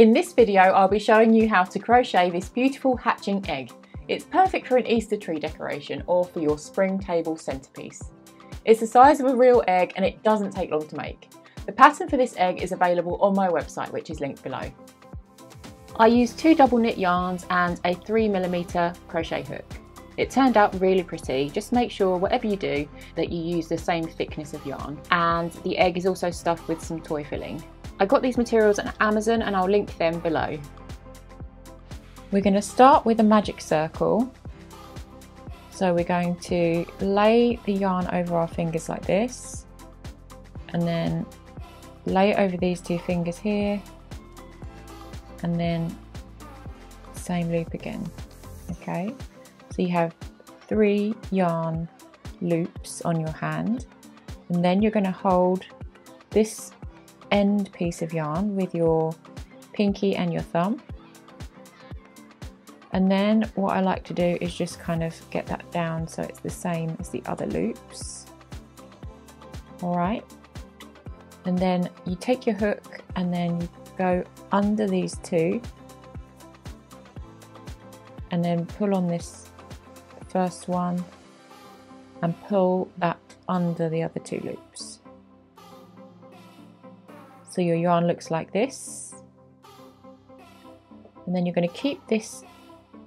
In this video I'll be showing you how to crochet this beautiful hatching egg. It's perfect for an Easter tree decoration or for your spring table centrepiece. It's the size of a real egg and it doesn't take long to make. The pattern for this egg is available on my website which is linked below. I used two double knit yarns and a 3mm crochet hook. It turned out really pretty. Just make sure whatever you do that you use the same thickness of yarn and the egg is also stuffed with some toy filling. I got these materials on Amazon and I'll link them below. We're going to start with a magic circle. So we're going to lay the yarn over our fingers like this and then lay it over these two fingers here and then same loop again okay so you have three yarn loops on your hand and then you're going to hold this end piece of yarn with your pinky and your thumb. And then what I like to do is just kind of get that down so it's the same as the other loops. All right. And then you take your hook and then you go under these two. And then pull on this first one and pull that under the other two loops. So your yarn looks like this. And then you're going to keep this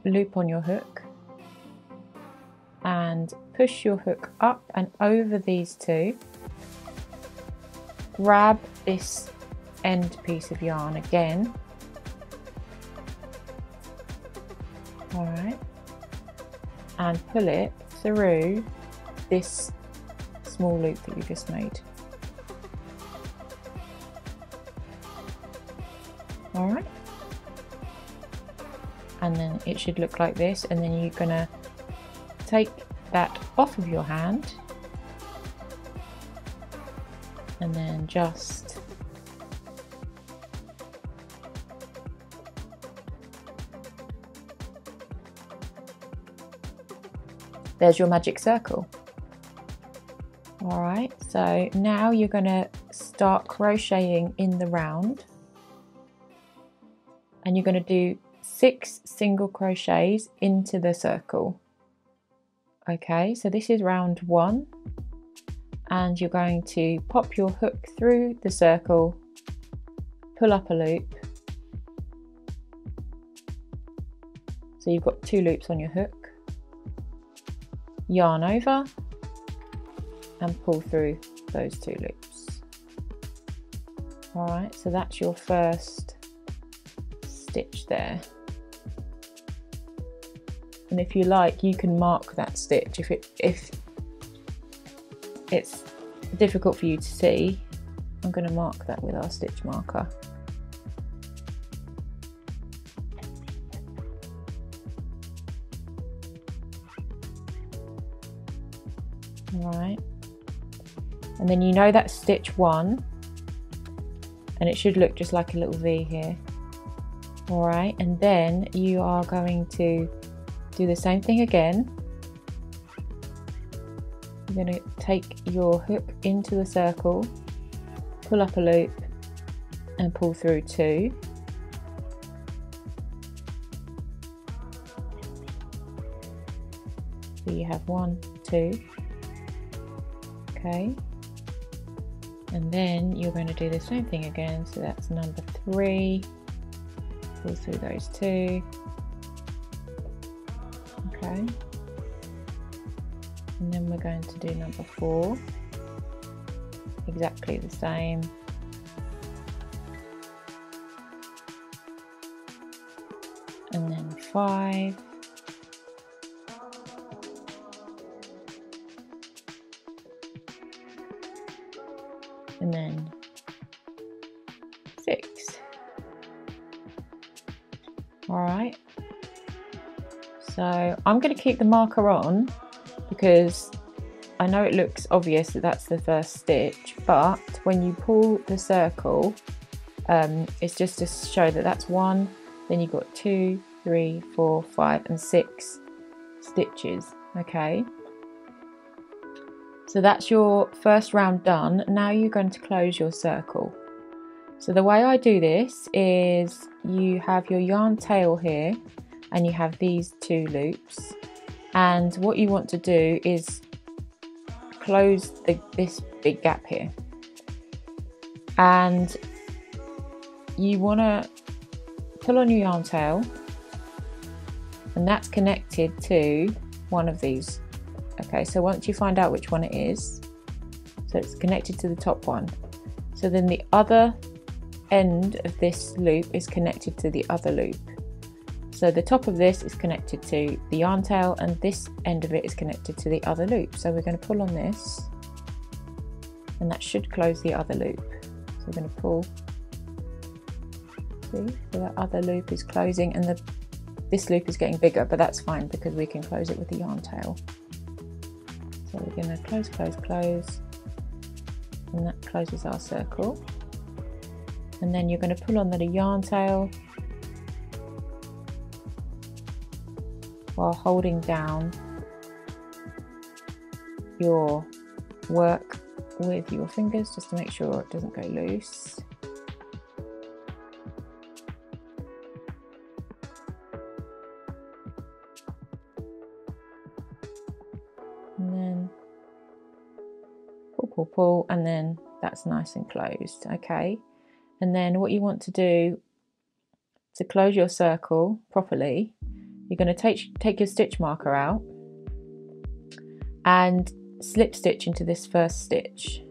loop on your hook and push your hook up and over these two. Grab this end piece of yarn again. Alright. And pull it through this small loop that you just made. Alright. And then it should look like this and then you're gonna take that off of your hand and then just there's your magic circle. All right, so now you're going to start crocheting in the round and you're going to do six single crochets into the circle. Okay, so this is round one and you're going to pop your hook through the circle, pull up a loop. So you've got two loops on your hook yarn over and pull through those two loops. All right, so that's your first stitch there. And if you like, you can mark that stitch if it if it's difficult for you to see. I'm going to mark that with our stitch marker. right and then you know that's stitch one and it should look just like a little V here all right and then you are going to do the same thing again. You're going to take your hook into the circle pull up a loop and pull through two so you have one two. Okay. And then you're going to do the same thing again. So that's number three through those two okay. And then we're going to do number four. Exactly the same. And then five I'm going to keep the marker on because I know it looks obvious that that's the first stitch, but when you pull the circle, um, it's just to show that that's one, then you've got two, three, four, five, and six stitches, okay? So that's your first round done. Now you're going to close your circle. So the way I do this is you have your yarn tail here and you have these two loops. And what you want to do is close the, this big gap here. And you want to pull on your yarn tail and that's connected to one of these. Okay so once you find out which one it is so it's connected to the top one. So then the other end of this loop is connected to the other loop. So the top of this is connected to the yarn tail and this end of it is connected to the other loop. So we're going to pull on this and that should close the other loop. So we're going to pull, see, so that other loop is closing and the this loop is getting bigger, but that's fine because we can close it with the yarn tail. So we're going to close, close, close, and that closes our circle and then you're going to pull on the yarn tail while holding down your work with your fingers just to make sure it doesn't go loose. And then pull, pull, pull, and then that's nice and closed, okay? And then what you want to do to close your circle properly, you're going to take, take your stitch marker out and slip stitch into this first stitch.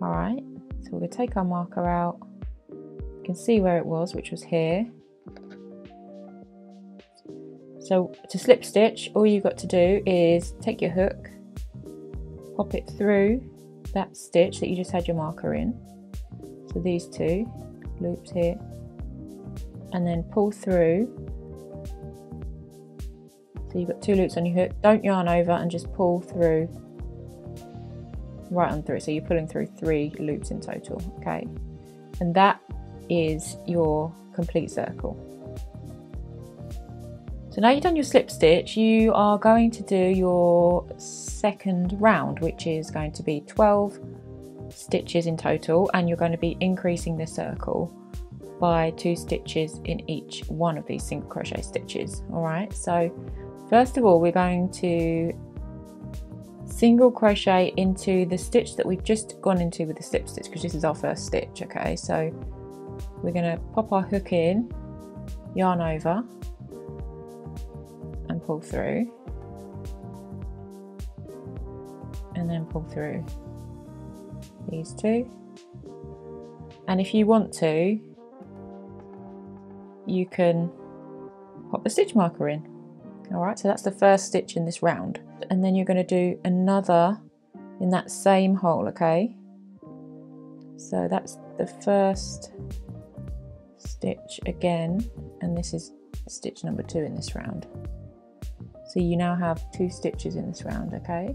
All right, so we're going to take our marker out. You can see where it was, which was here. So to slip stitch, all you've got to do is take your hook, pop it through that stitch that you just had your marker in so these two loops here and then pull through so you've got two loops on your hook. Don't yarn over and just pull through right on through. So you're pulling through three loops in total okay? And that is your complete circle. So now you've done your slip stitch you are going to do your second round which is going to be 12 stitches in total and you're going to be increasing the circle by two stitches in each one of these single crochet stitches all right? So first of all we're going to single crochet into the stitch that we've just gone into with the slip stitch because this is our first stitch okay so we're going to pop our hook in yarn over and pull through and then pull through these two. And if you want to, you can pop the stitch marker in. All right, so that's the first stitch in this round. And then you're going to do another in that same hole, okay? So that's the first stitch again, and this is stitch number two in this round. So you now have two stitches in this round, okay?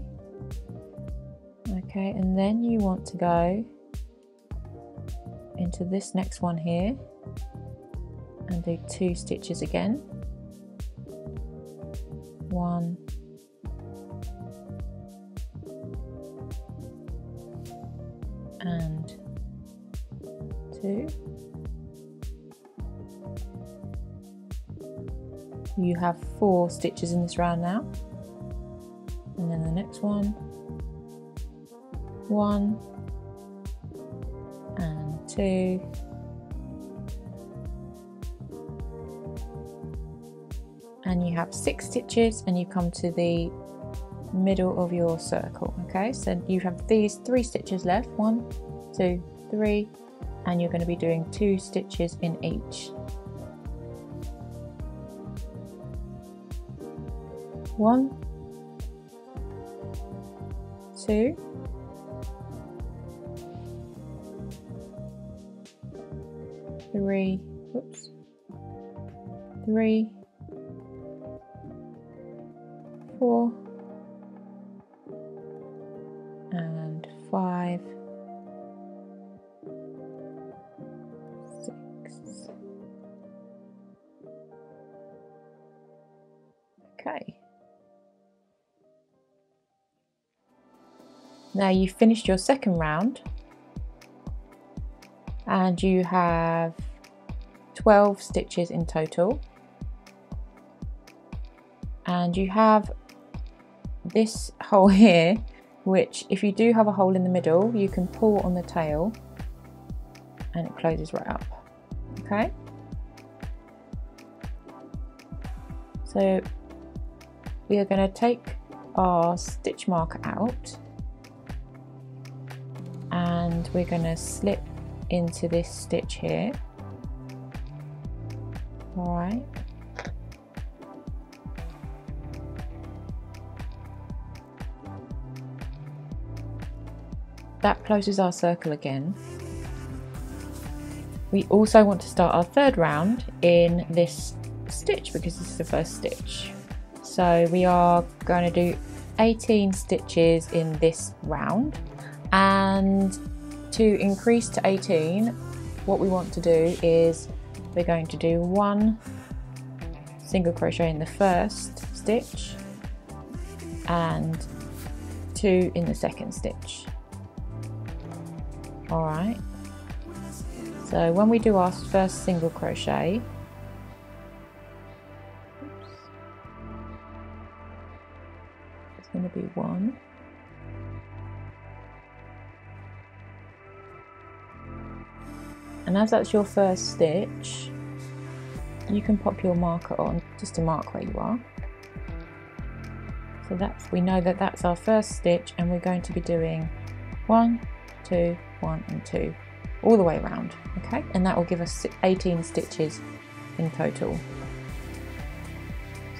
okay and then you want to go into this next one here and do two stitches again one. And two. You have four stitches in this round now. And then the next one. One. And two and you have six stitches and you come to the middle of your circle okay? So you have these three stitches left one two three and you're going to be doing two stitches in each. One two three, whoops, three, Now you've finished your second round and you have 12 stitches in total. And you have this hole here which if you do have a hole in the middle you can pull on the tail and it closes right up. Okay? So we are going to take our stitch marker out and we're going to slip into this stitch here. All right. That closes our circle again. We also want to start our third round in this stitch because this is the first stitch. So we are going to do 18 stitches in this round. And to increase to 18 what we want to do is we're going to do one single crochet in the first stitch and two in the second stitch. All right. So when we do our first single crochet and as that's your first stitch you can pop your marker on just to mark where you are. So that's we know that that's our first stitch and we're going to be doing one two one and two all the way around okay? And that will give us 18 stitches in total.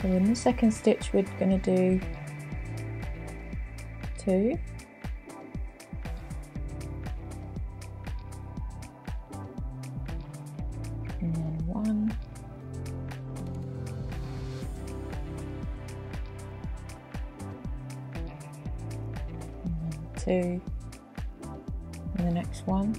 So in the second stitch we're going to do two two. And the next one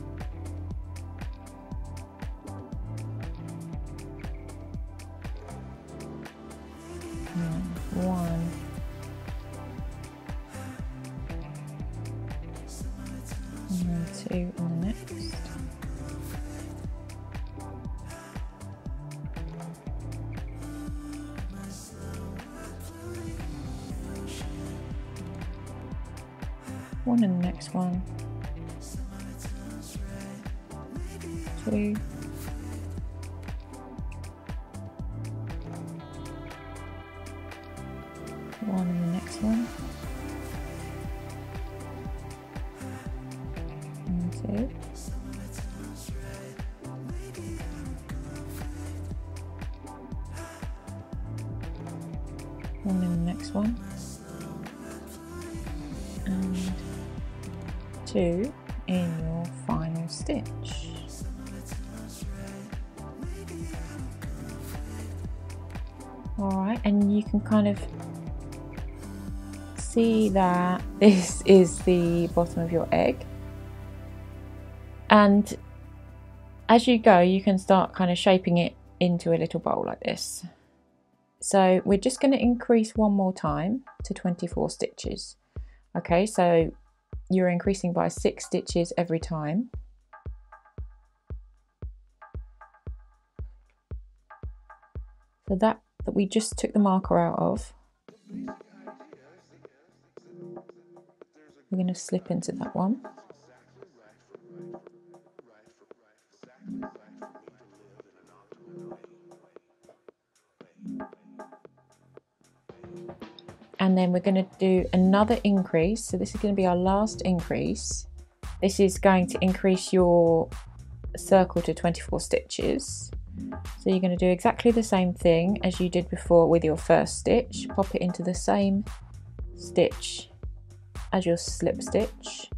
kind of see that this is the bottom of your egg. And as you go, you can start kind of shaping it into a little bowl like this. So we're just going to increase one more time to 24 stitches. Okay, so you're increasing by six stitches every time. So that that we just took the marker out of. We're going to slip into that one. And then we're going to do another increase. So this is going to be our last increase. This is going to increase your circle to 24 stitches. So you're going to do exactly the same thing as you did before with your first stitch. Pop it into the same stitch as your slip stitch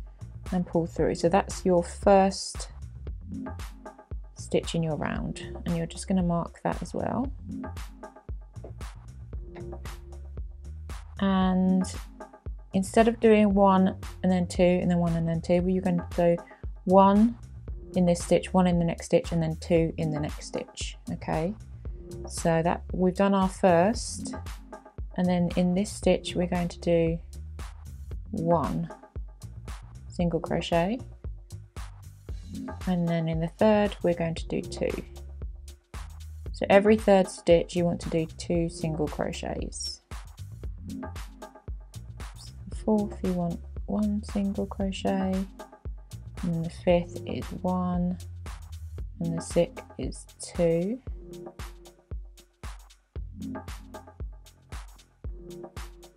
and pull through. So that's your first stitch in your round and you're just going to mark that as well. And instead of doing one and then two and then one and then two, you're going to do one in this stitch, one in the next stitch, and then two in the next stitch. Okay, so that we've done our first, and then in this stitch, we're going to do one single crochet, and then in the third we're going to do two. So every third stitch you want to do two single crochets. Fourth you want one single crochet and the fifth is one and the sixth is two.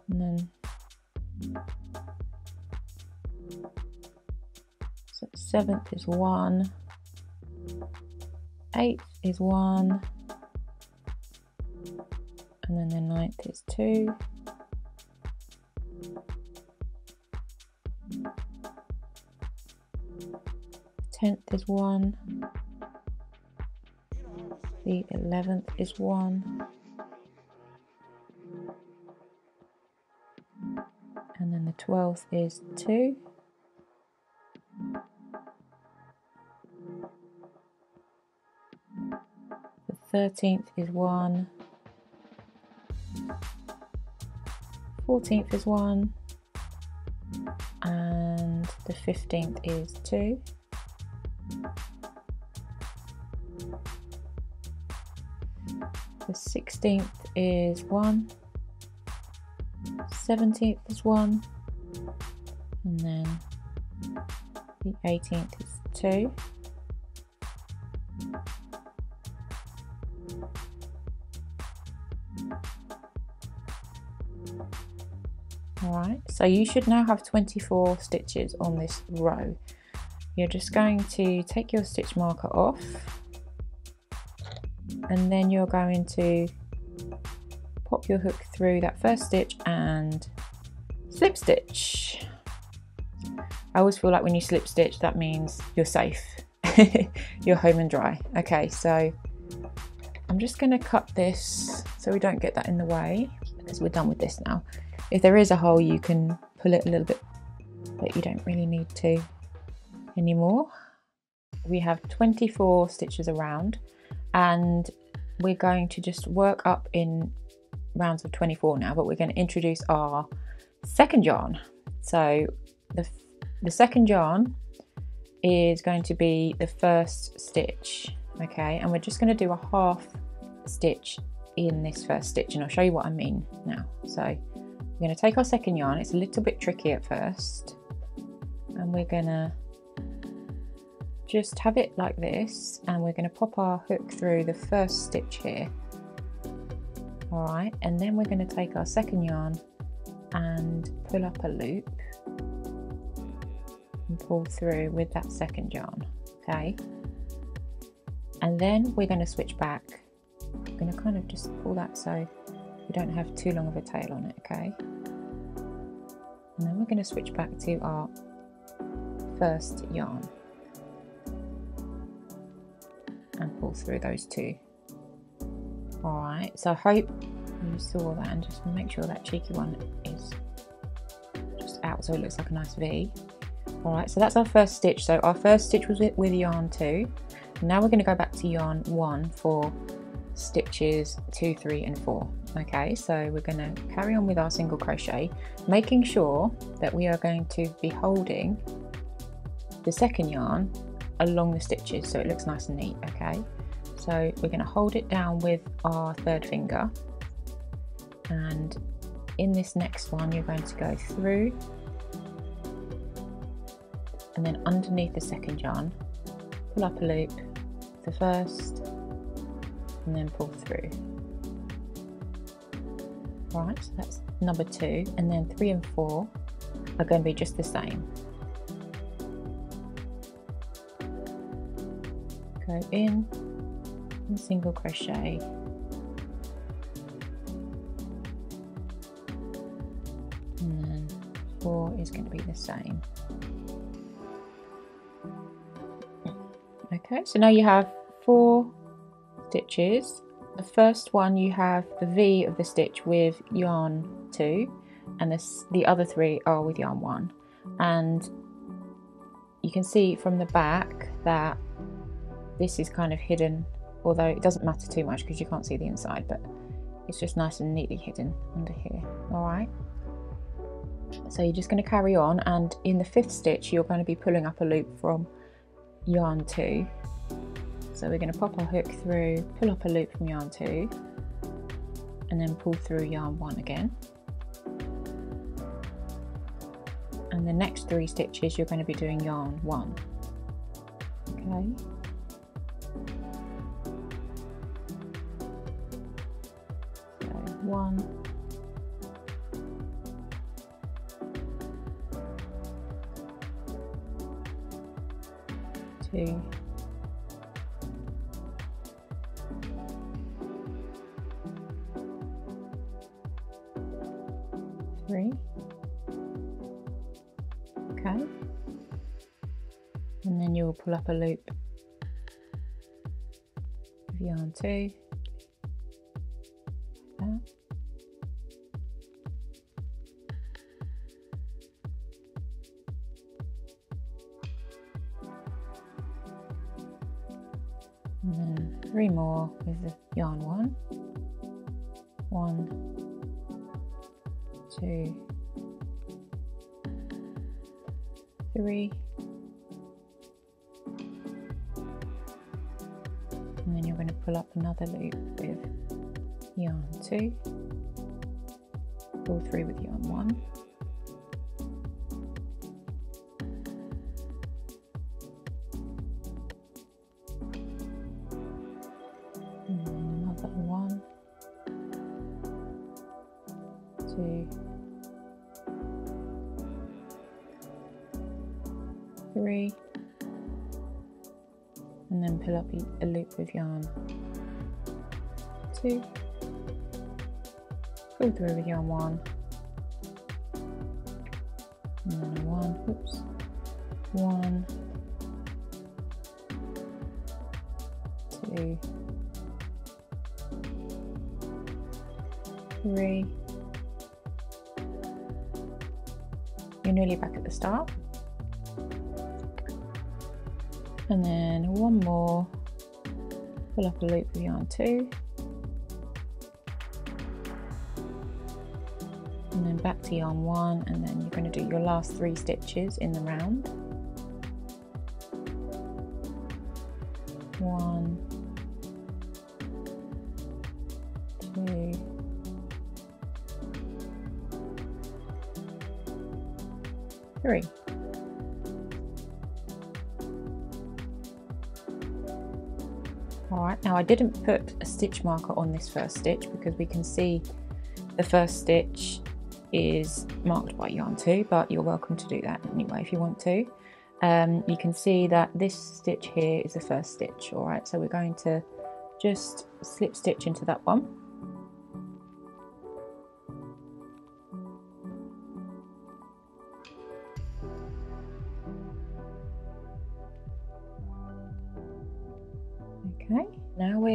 And then so seventh is one eighth is one and then the ninth is two tenth is one. The eleventh is one. And then the twelfth is two. The thirteenth is one. 14th is 1 and the 15th is 2 16th is 1 17th is 1 and then the 18th is 2 Alright, so you should now have 24 stitches on this row. You're just going to take your stitch marker off and then you're going to your hook through that first stitch and slip stitch. I always feel like when you slip stitch that means you're safe, you're home and dry. Okay, so I'm just going to cut this so we don't get that in the way because we're done with this now. If there is a hole, you can pull it a little bit, but you don't really need to anymore. We have 24 stitches around and we're going to just work up in rounds of 24 now, but we're going to introduce our second yarn. So the, the second yarn is going to be the first stitch, okay? And we're just going to do a half stitch in this first stitch and I'll show you what I mean now. So we're going to take our second yarn, it's a little bit tricky at first, and we're going to just have it like this, and we're going to pop our hook through the first stitch here. Alright, and then we're going to take our second yarn and pull up a loop and pull through with that second yarn, okay? And then we're going to switch back. I'm going to kind of just pull that so we don't have too long of a tail on it, okay? And then we're going to switch back to our first yarn and pull through those two. Alright, so I hope you saw that and just make sure that cheeky one is just out so it looks like a nice V. Alright, so that's our first stitch. So our first stitch was with, with yarn 2. Now we're going to go back to yarn 1 for stitches 2, 3 and 4 okay so we're going to carry on with our single crochet making sure that we are going to be holding the second yarn along the stitches so it looks nice and neat okay so we're going to hold it down with our third finger. And in this next one you're going to go through. And then underneath the second yarn pull up a loop the first and then pull through. Right, so that's number two, and then three and four are going to be just the same. Go in single crochet. And then four is going to be the same. Okay, so now you have four stitches the first one you have the V of the stitch with yarn 2 and this, the other three are with yarn 1 and you can see from the back that this is kind of hidden although it doesn't matter too much because you can't see the inside but it's just nice and neatly hidden under here. Alright so you're just going to carry on and in the fifth stitch you're going to be pulling up a loop from yarn 2 so we're going to pop our hook through pull up a loop from yarn 2 and then pull through yarn 1 again. And the next three stitches you're going to be doing yarn 1 okay 1 two, three, okay, and then you will pull up a loop of yarn two, Mm-hmm. three more with the yarn one. One, two, three, and then you're going to pull up another loop with yarn two, pull through with yarn one, with yarn, two, pull through with yarn one, and one, oops, one, two. And then back to yarn one, and then you're going to do your last three stitches in the round. One, two, three. Now I didn't put a stitch marker on this first stitch because we can see the first stitch is marked by yarn 2 but you're welcome to do that anyway if you want to. Um, you can see that this stitch here is the first stitch alright so we're going to just slip stitch into that one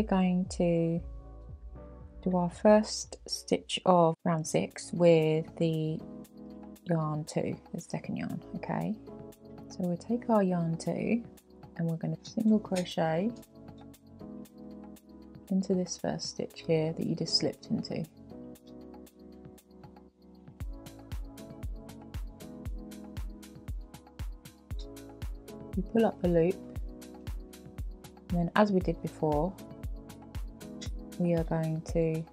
going to do our first stitch of round six with the yarn two, the second yarn, okay? So we'll take our yarn two and we're going to single crochet into this first stitch here that you just slipped into. You pull up a loop and then as we did before we are going to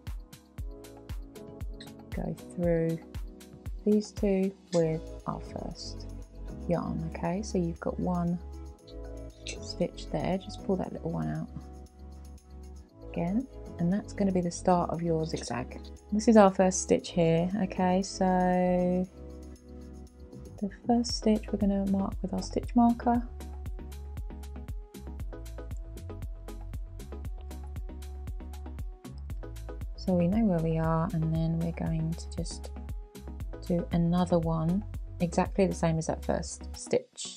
go through these two with our first yarn okay? So you've got one stitch there. Just pull that little one out again. And that's going to be the start of your zigzag. This is our first stitch here okay? So the first stitch we're going to mark with our stitch marker so we know where we are and then we're going to just do another one exactly the same as that first stitch.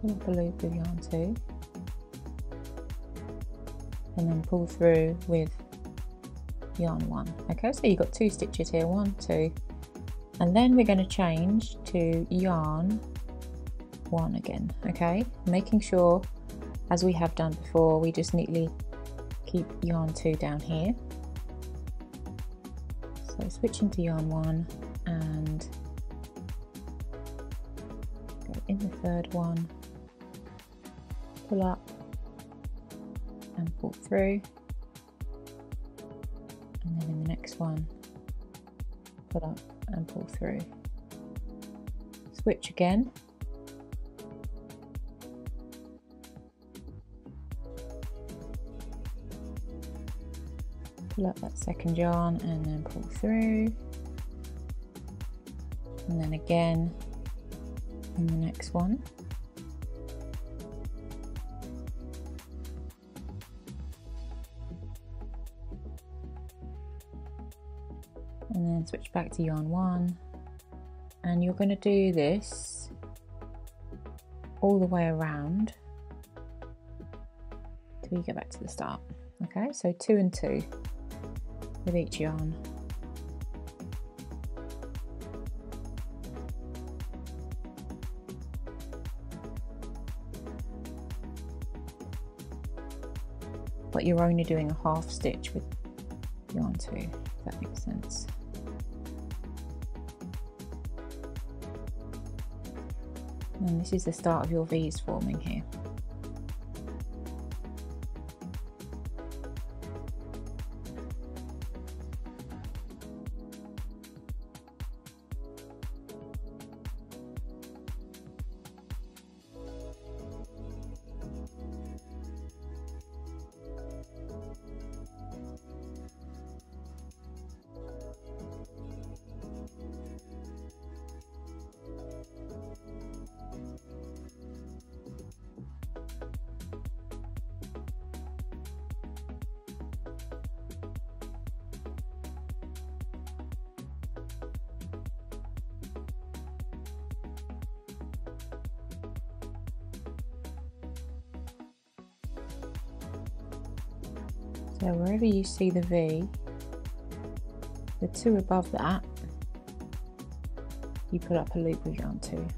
Pull up a loop with yarn two. And then pull through with yarn one. Okay so you've got two stitches here one two. And then we're going to change to yarn one again okay? Making sure as we have done before we just neatly keep yarn 2 down here. So switching to yarn 1 and go in the third one. Pull up and pull through. And then in the next one pull up and pull through. Switch again pull up that second yarn and then pull through. And then again in the next one. And then switch back to yarn one. And you're going to do this all the way around till you get back to the start. Okay so two and two with each yarn but you're only doing a half stitch with yarn two if that makes sense and this is the start of your V's forming here. See the V, the two above that, you put up a loop with yarn two.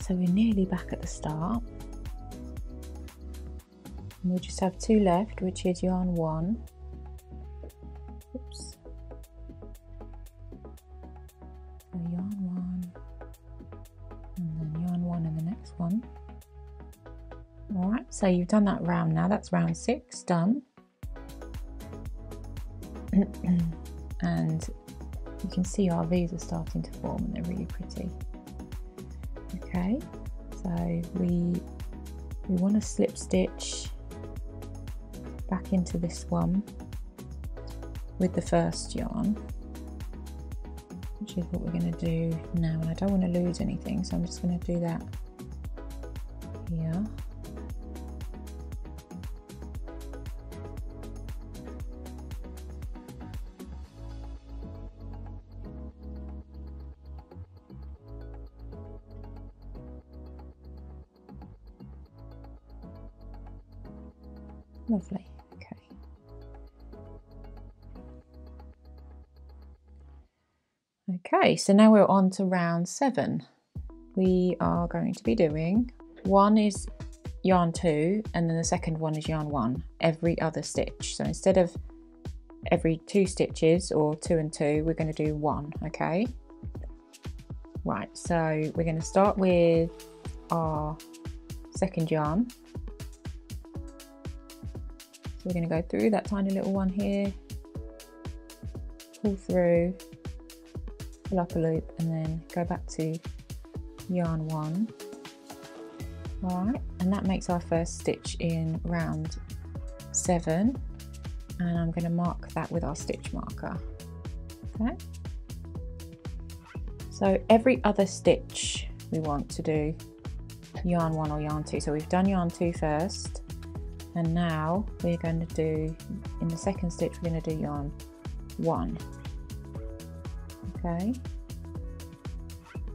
So we're nearly back at the start. And we'll just have two left, which is yarn one. Oops. So yarn one, and then yarn one in the next one. Alright, so you've done that round now, that's round six done. and you can see our V's are starting to form and they're really pretty okay? So we we want to slip stitch back into this one with the first yarn which is what we're going to do now. And I don't want to lose anything so I'm just going to do that Okay, so now we're on to round seven. We are going to be doing, one is yarn two, and then the second one is yarn one, every other stitch. So instead of every two stitches or two and two, we're going to do one, okay? Right, so we're going to start with our second yarn so we're going to go through that tiny little one here, pull through, pull up a loop and then go back to yarn one. Alright, and that makes our first stitch in round seven. And I'm going to mark that with our stitch marker. Okay. So every other stitch we want to do yarn one or yarn two. So we've done yarn two first and now we're going to do, in the second stitch we're going to do yarn one. Okay,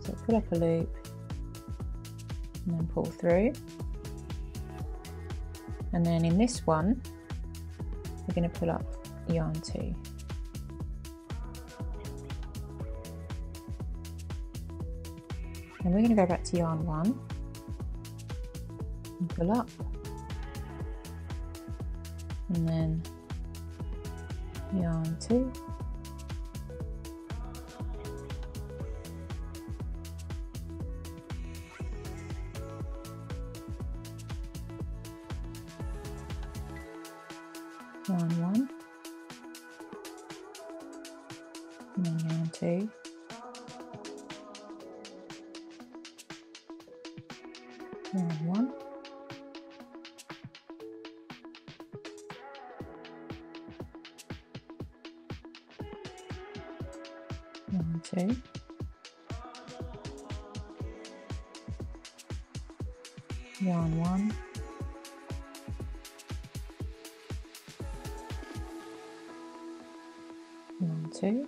so pull up a loop and then pull through. And then in this one, we're going to pull up yarn two. And we're going to go back to yarn one and pull up and then yarn two yarn one. Yarn two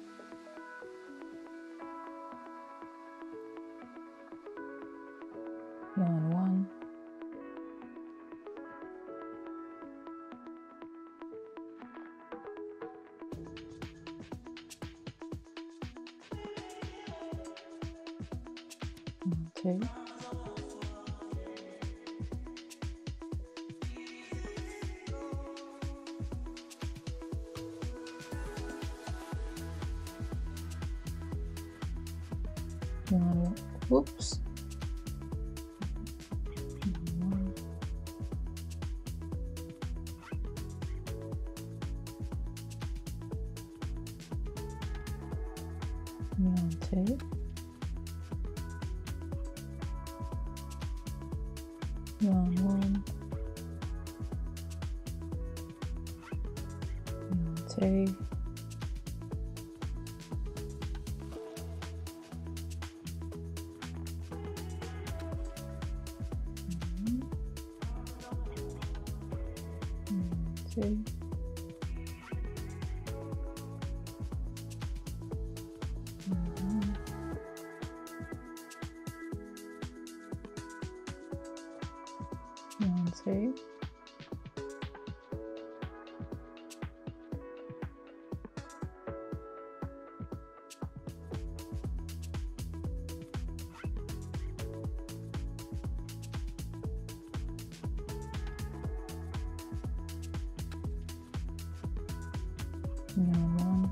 yarn one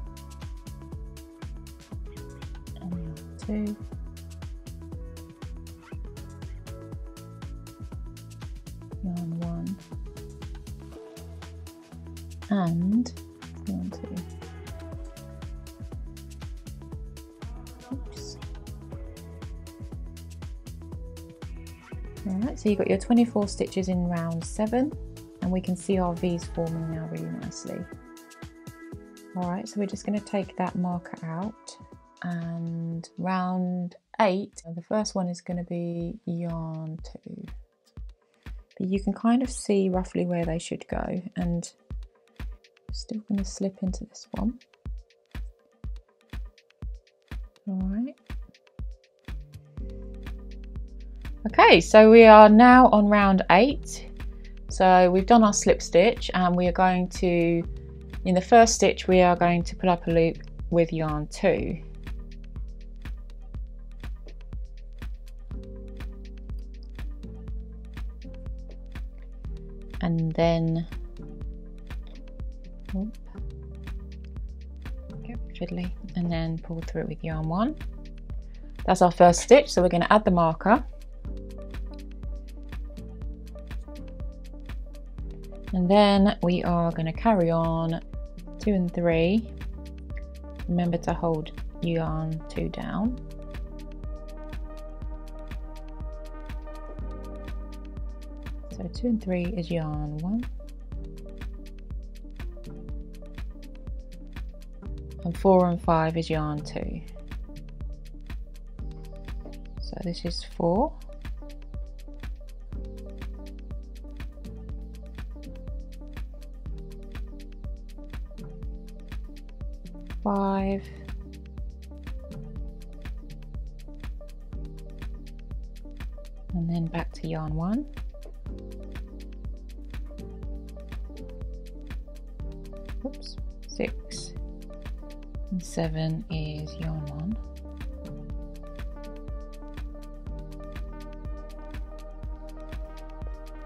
and yarn two yarn one and yarn two Oops. Alright, so you've got your 24 stitches in round 7 and we can see our V's forming now really nicely. Alright, so we're just going to take that marker out and round 8, the first one is going to be yarn 2. But you can kind of see roughly where they should go and still going to slip into this one. Alright. Okay, so we are now on round 8. So we've done our slip stitch and we are going to, in the first stitch, we are going to pull up a loop with yarn 2. And then, fiddly, and then pull through it with yarn 1. That's our first stitch, so we're going to add the marker. And then we are going to carry on two and three. Remember to hold yarn two down. So two and three is yarn one. And four and five is yarn two. So this is four. Seven is yarn one.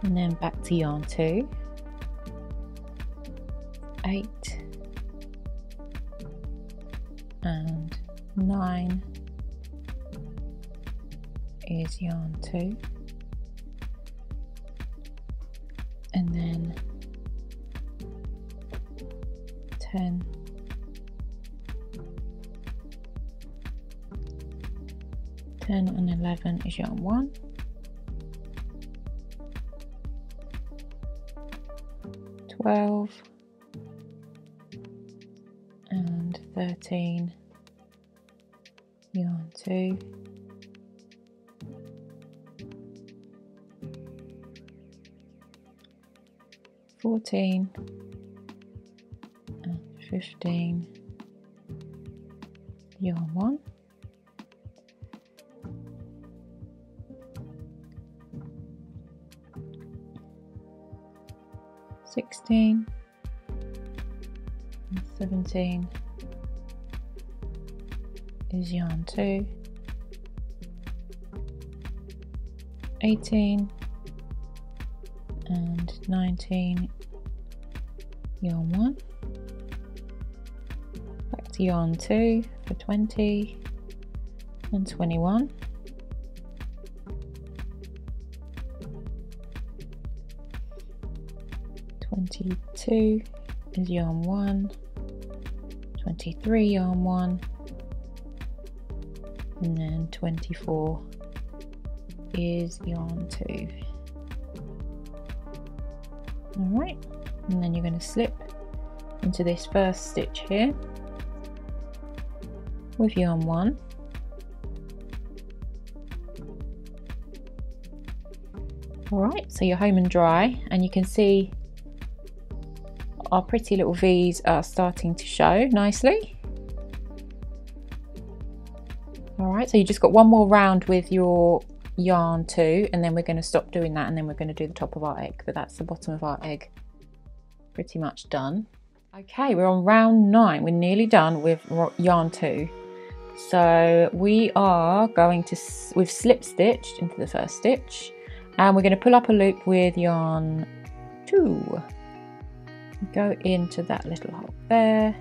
and then back to yarn two, 16 and 17 is yarn 2 18 and 19 yarn 1 back to yarn 2 for 20 and 21 22 is yarn 1, 23 yarn 1, and then 24 is yarn 2. Alright, and then you're going to slip into this first stitch here with yarn 1. Alright, so you're home and dry and you can see our pretty little V's are starting to show nicely. All right, so you just got one more round with your yarn too, and then we're going to stop doing that and then we're going to do the top of our egg, but that's the bottom of our egg pretty much done. Okay, we're on round nine. We're nearly done with yarn two. So we are going to, we've slip stitched into the first stitch and we're going to pull up a loop with yarn two go into that little hole there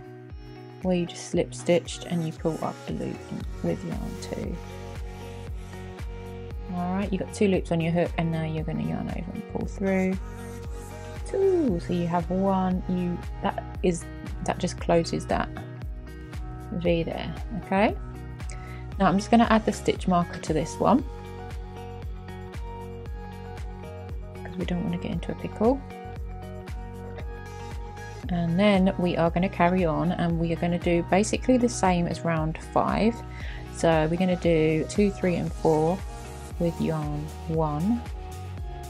where you just slip stitched and you pull up the loop with yarn two all right you've got two loops on your hook and now you're going to yarn over and pull through. Two so you have one you that is that just closes that v there okay? Now i'm just going to add the stitch marker to this one because we don't want to get into a pickle and then we are going to carry on and we are going to do basically the same as round five. So we're going to do two three and four with yarn one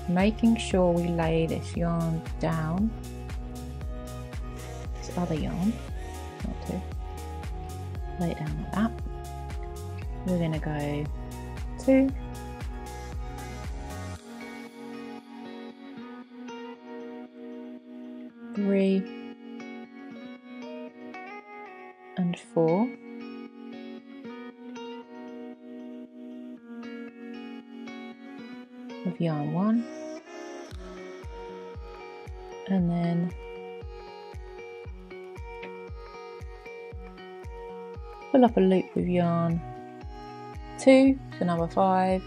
making sure we lay this yarn down. This other yarn not to lay it down like that. We're going to go two. Three and four. Of yarn one, and then pull up a loop with yarn two to number five,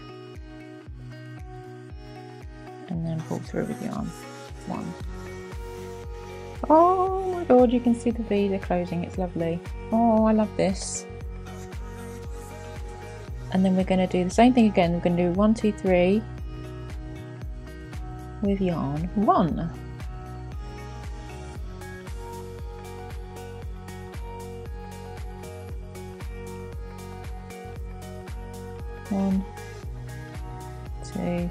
and then pull through with yarn one. Oh Oh, my god, you can see the V, they're closing, it's lovely. Oh, I love this. And then we're going to do the same thing again. We're going to do one, two, three with yarn one. One, three,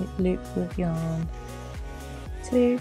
a loop with yarn, two,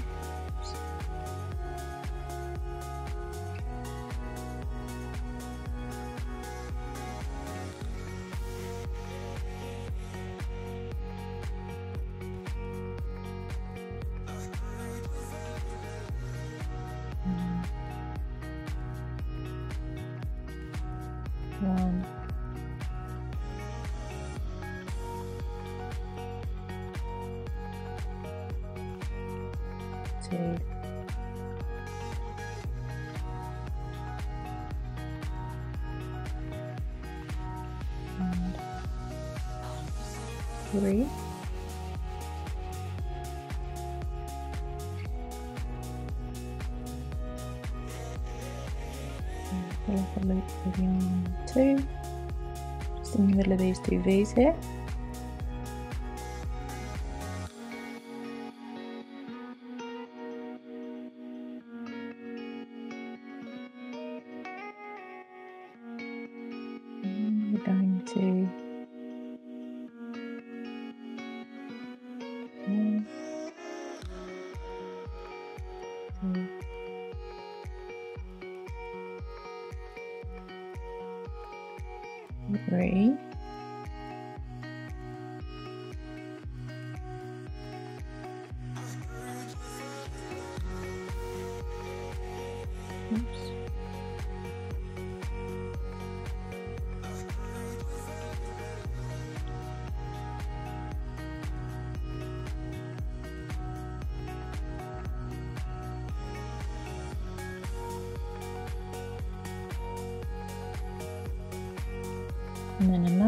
middle of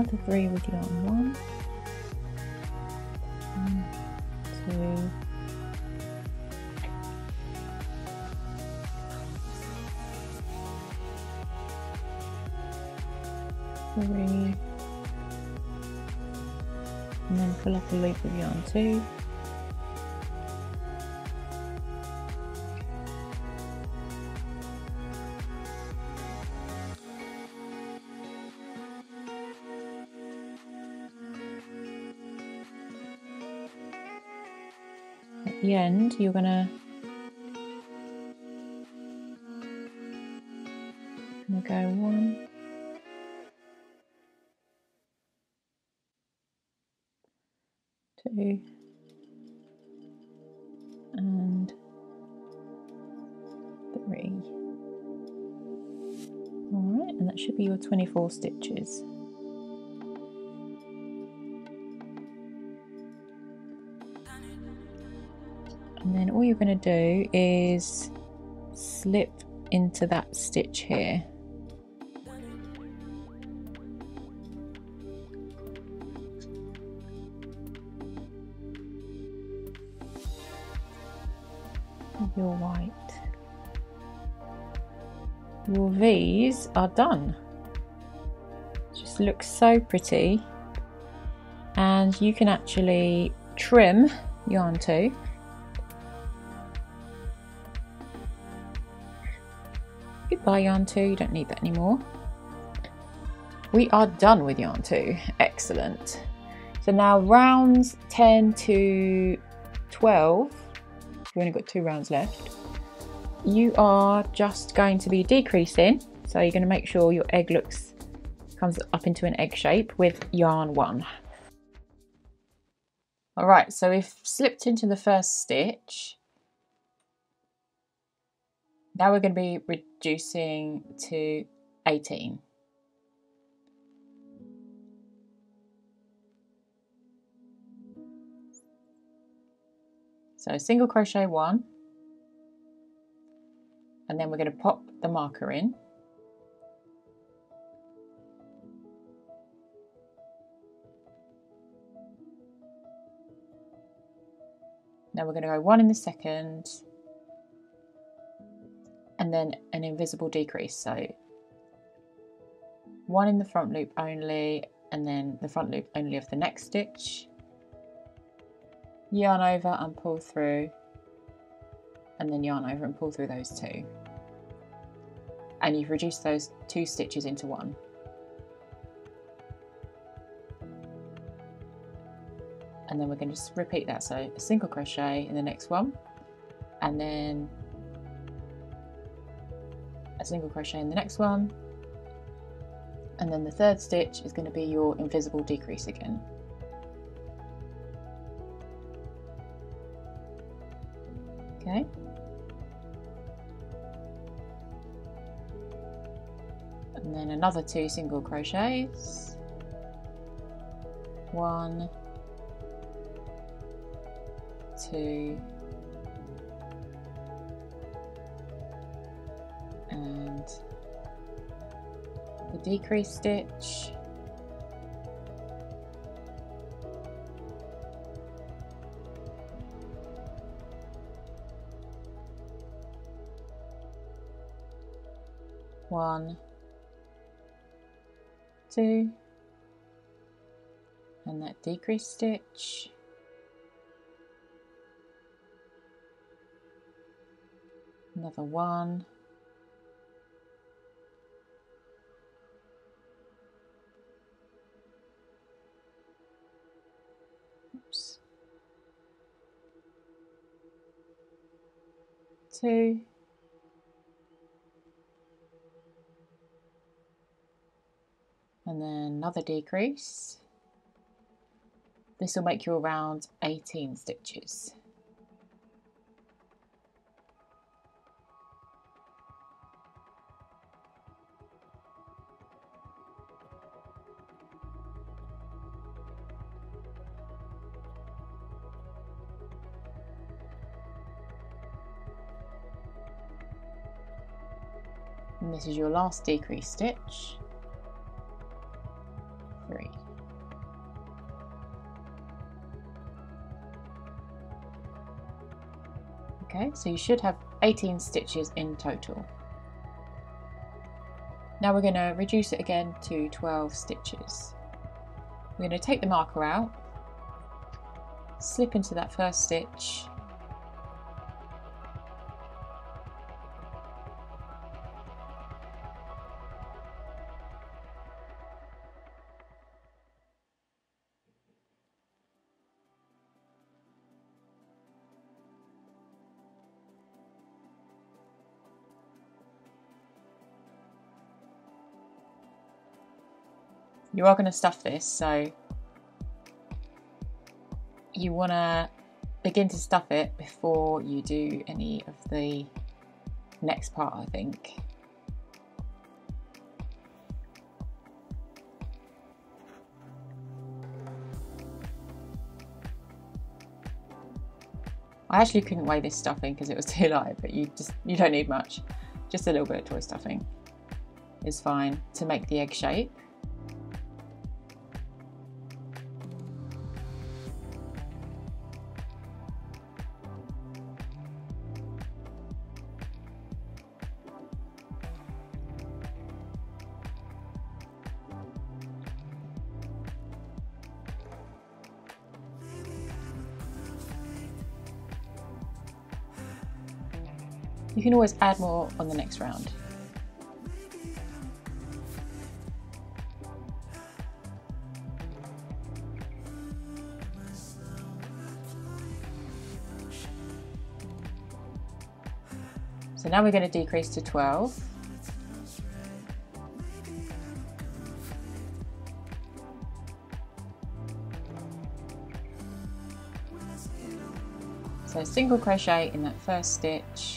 Then three with yarn one. One, two, three. And then pull up a loop with yarn two. End, you're gonna gonna go one, two, and three. Alright, and that should be your 24 stitches. You're going to do is slip into that stitch here. your white. Your V's are done. Just looks so pretty. And you can actually trim yarn two. Goodbye yarn two, you don't need that anymore. We are done with yarn two, excellent. So now rounds 10 to 12, we've only got two rounds left. You are just going to be decreasing. So you're gonna make sure your egg looks, comes up into an egg shape with yarn one. All right, so we've slipped into the first stitch. Now we're going to be reducing to 18. So single crochet one, and then we're going to pop the marker in. Now we're going to go one in the second, and then an invisible decrease. So one in the front loop only, and then the front loop only of the next stitch. Yarn over and pull through, and then yarn over and pull through those two. and you've reduced those two stitches into one. And then we're going to just repeat that. So a single crochet in the next one, and then single crochet in the next one, and then the third stitch is going to be your invisible decrease again. Okay. And then another two single crochets. One, two, decrease stitch. One, two, and that decrease stitch. Another one. And then another decrease. This will make you around 18 stitches. And this is your last decrease stitch. Three. Okay, so you should have 18 stitches in total. Now we're going to reduce it again to 12 stitches. We're going to take the marker out, slip into that first stitch, You are going to stuff this, so you want to begin to stuff it before you do any of the next part, I think. I actually couldn't weigh this stuffing because it was too light, but you just you don't need much. Just a little bit of toy stuffing is fine to make the egg shape. You can always add more on the next round. So now we're going to decrease to 12. So single crochet in that first stitch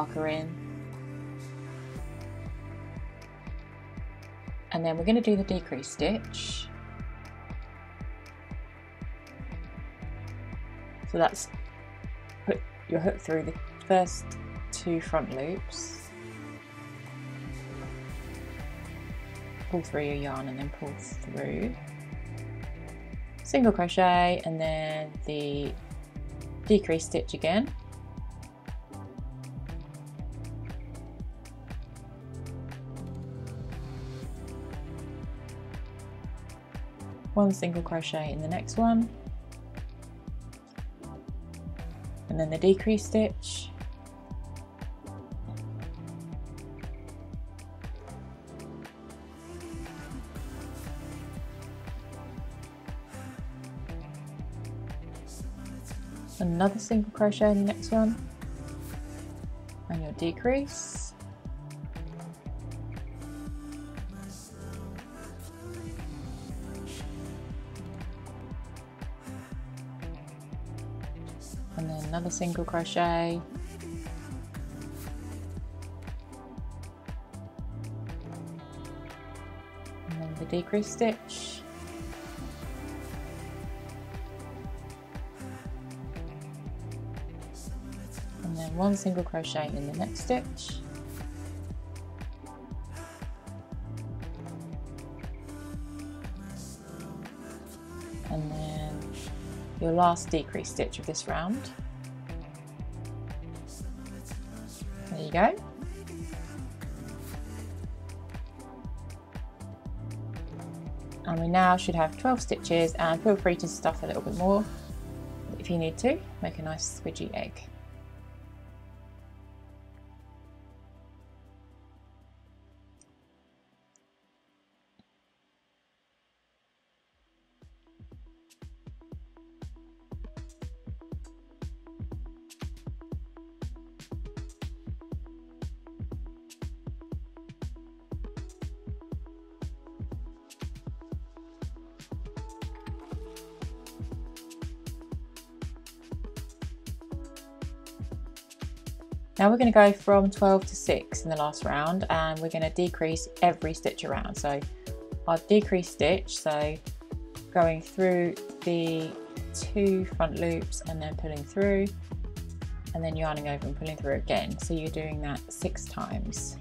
marker in. And then we're going to do the decrease stitch. So that's put your hook through the first two front loops. Pull through your yarn and then pull through. Single crochet and then the decrease stitch again. One single crochet in the next one. And then the decrease stitch. Another single crochet in the next one. And your decrease another single crochet. And then the decrease stitch. And then one single crochet in the next stitch. And then your last decrease stitch of this round now should have 12 stitches and feel free to stuff a little bit more if you need to. Make a nice squidgy egg Now we're going to go from 12 to 6 in the last round and we're going to decrease every stitch around. So our decrease stitch, so going through the two front loops and then pulling through and then yarning over and pulling through again. So you're doing that six times.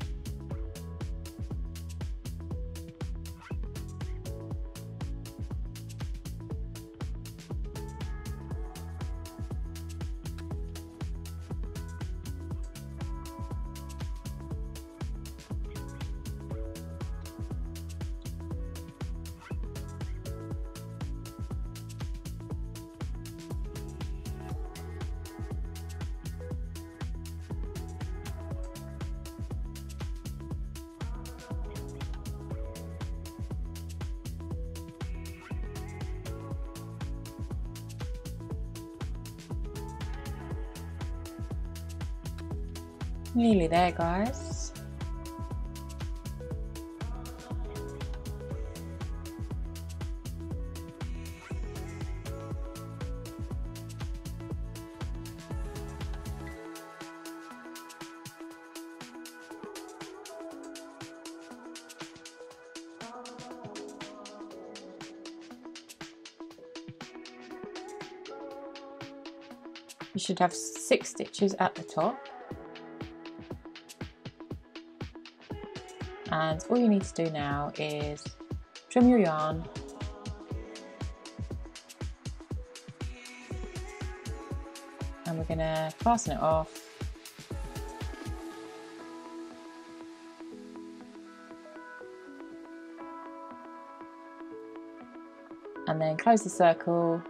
There, guys. You should have six stitches at the top all you need to do now is trim your yarn and we're going to fasten it off and then close the circle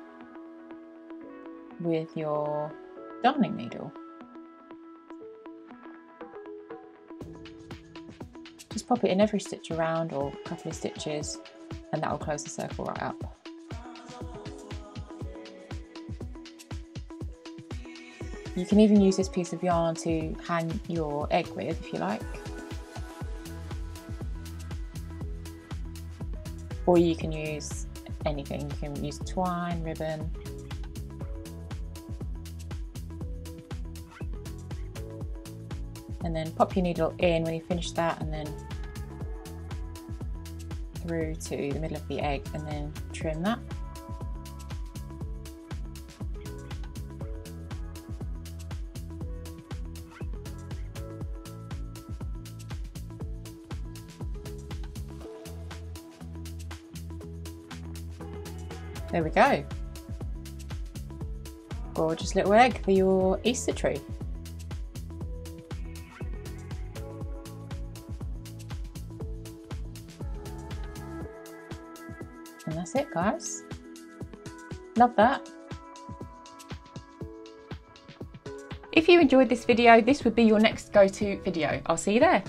with your darning needle. Pop it in every stitch around or a couple of stitches and that will close the circle right up. You can even use this piece of yarn to hang your egg with if you like. Or you can use anything, you can use twine, ribbon, and then pop your needle in when you finish that and then through to the middle of the egg and then trim that. There we go. Gorgeous little egg for your Easter tree. Guys. Love that. If you enjoyed this video, this would be your next go-to video. I'll see you there.